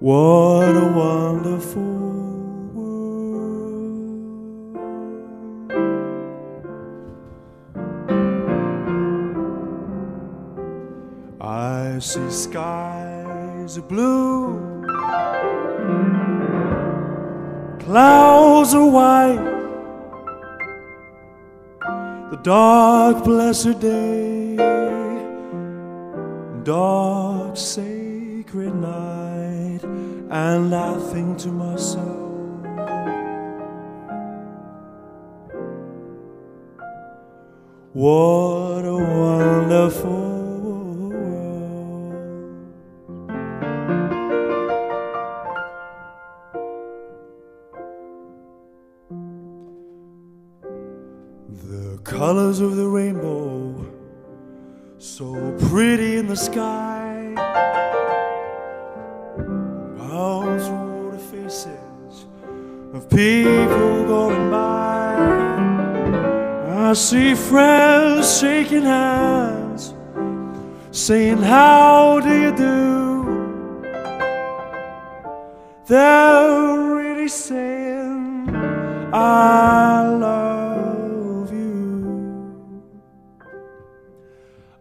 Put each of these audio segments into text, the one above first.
What a wonderful world. I see skies of blue, clouds are white, the dark, blessed day, dark, sacred night, and I think to myself. What a wonderful world. The colors of the rainbow, so pretty in the sky, of people going by. I see friends shaking hands, saying, How do you do? They're really saying, I love you.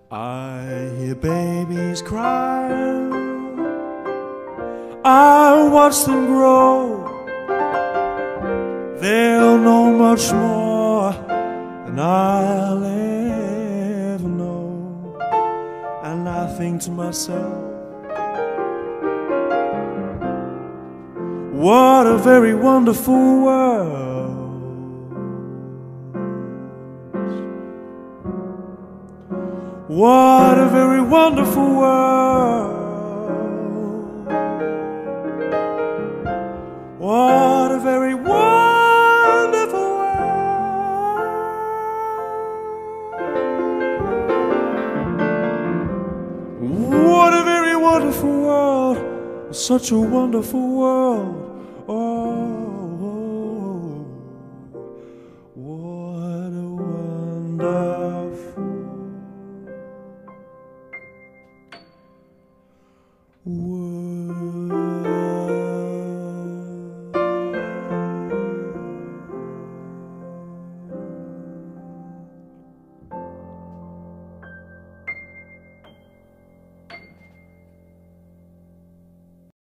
I hear babies crying, I watch them grow. They'll know much more than I'll ever know. And I think to myself, what a very wonderful world. What a very wonderful world. wonderful world, such a wonderful world. Oh, what a wonderful world.